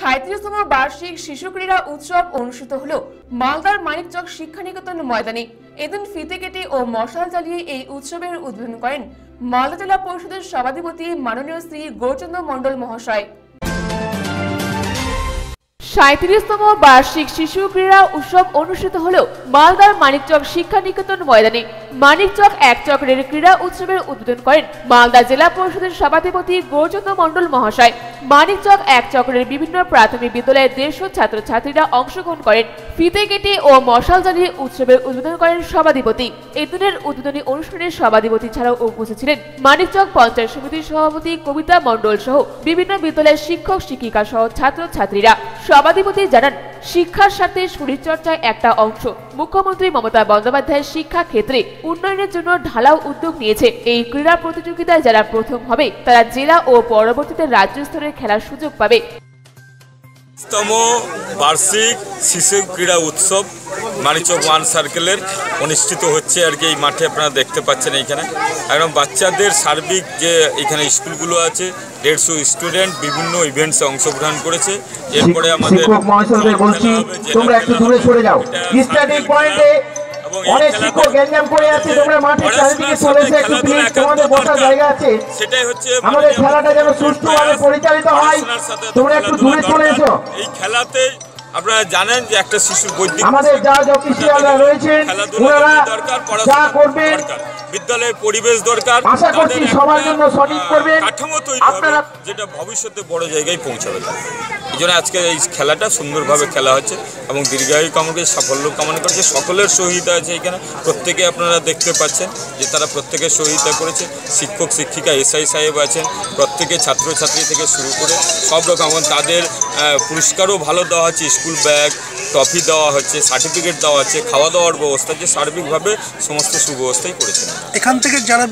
সাঁত্রিশতম বার্ষিক শিশু ক্রীড়া উৎসব অনুষ্ঠিত হল মালদার মানিকচক শিক্ষানিকেতন ময়দানে। এদিন ফিতে কেটে ও মশাল জ্বালিয়ে এই উৎসবের উদ্বোধন করেন মালদা জেলা পরিষদের সভাধিপতি মাননীয় শ্রী গৌরচন্দ্র মণ্ডল মহাশয়। সাঁত্রিশতম বার্ষিক শিশু ক্রীড়া উৎসব অনুষ্ঠিত হল মালদার মানিকচক শিক্ষা নিকেতন ময়দানে। মানিকচক এক চক্রের ক্রীড়া উৎসবের উদ্বোধন করেন মালদা জেলা পরিষদের সভাধিপতি গৌরচন্দ্র মণ্ডল মহাশয়। মানিকচক এক চক্রের বিভিন্ন প্রাথমিক বিদ্যালয়ের দেড়শো ছাত্রছাত্রীরা অংশগ্রহণ করেন। ফিতে কেটে ও মশাল জ্বালিয়ে উৎসবের উদ্বোধন করেন সভাধিপতি। এদিনের উদ্বোধনী অনুষ্ঠানে সভাধিপতি ছাড়াও উপস্থিত ছিলেন মানিকচক পঞ্চায়েত সমিতির সভাপতি কবিতা মণ্ডল সহ বিভিন্ন বিদ্যালয়ের শিক্ষক, শিক্ষিকা সহ ছাত্রছাত্রীরা। সভাধিপতি জানান শিক্ষার সাথে শরীরচর্চায় একটা অংশ। মুখ্যমন্ত্রী মমতা বন্দ্যোপাধ্যায় শিক্ষা ক্ষেত্রে উন্নয়নের জন্য ঢালাও উদ্যোগ নিয়েছে। এই ক্রীড়া প্রতিযোগিতায় যারা প্রথম হবে, তারা জেলা ও পরবর্তীতে রাজ্য স্তরে খেলার সুযোগ পাবে। তম বার্ষিক শিশু ক্রীড়া উৎসব মানিচক ওয়ান সার্কেলের অনুষ্ঠিত হচ্ছে আর কি। এই মাঠে আপনারা দেখতে পাচ্ছেন এইখানে। একদম বাচ্চাদের সার্বিক যে এখানে স্কুলগুলো আছে দেড়শো স্টুডেন্ট বিভিন্ন ইভেন্টসে অংশগ্রহণ করেছে। এরপরে আমাদের শিক্ষক মহাশয়দের বলছি তোমরা একটু দূরে সরে যাও। স্টার্টিং পয়েন্টে অনেক শিক্ষক গ্যাঞ্জাম করে আছে তোমরা মাঠের চারিদিকে চলেছে একটু প্লিজ তোমাদের বসার জায়গা আছে। সেটাই হচ্ছে আমাদের খেলাটা যেন সুষ্ঠুভাবে পরিচালিত হয় তোমরা একটু দূরে চলে এসো। এই খেলাতে আপনারা জানেন যে একটা শিশুর বৈদিক আমাদের যা অফিসিয়ালরা রয়েছেন ওনারা যা করবেন বিদ্যালয়ের পরিবেশ দরকার তাদের। কাঠামো তৈরি হবে আপনারা- যেটা ভবিষ্যতে বড় জায়গায় পৌঁছাবে। এই জন্য আজকে এই খেলাটা সুন্দরভাবে খেলা হচ্ছে এবং দীর্ঘায়ু কামনা সাফল্য কামনা করছে। সকলের সহযোগিতা আছে এখানে। প্রত্যেকে আপনারা দেখতে পাচ্ছেন যে তারা প্রত্যেকে সহযোগিতা করেছে। শিক্ষক শিক্ষিকা এসআই সাহেব আছেন। প্রত্যেকে ছাত্রছাত্রী থেকে শুরু করে সব রকম তাদের পুরস্কারও ভালো দেওয়া হচ্ছে। স্কুল ব্যাগ ট্রফি দেওয়া হচ্ছে সার্টিফিকেট দেওয়া হচ্ছে খাওয়া দাওয়ার ব্যবস্থা যে সার্বিকভাবে সমস্ত সুব্যবস্থাই করেছে এখান থেকে যারা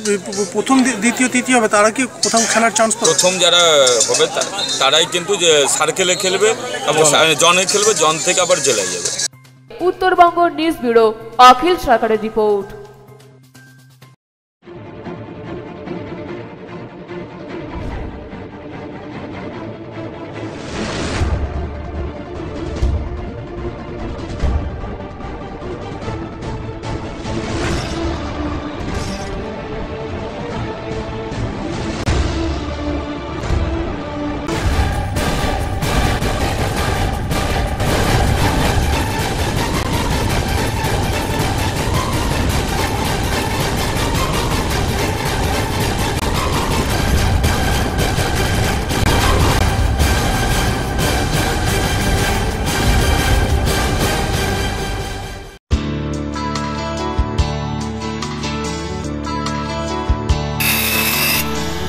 প্রথম দ্বিতীয় তৃতীয় হবে তারা কি কোথাও খেলার চান্স প্রথম যারা হবে তারাই কিন্তু যে সার্কেলে খেলবে এবং জনে খেলবে জন থেকে আবার জেলায় যাবে। উত্তরবঙ্গ নিউজ ব্যুরো অখিল সরকারের report.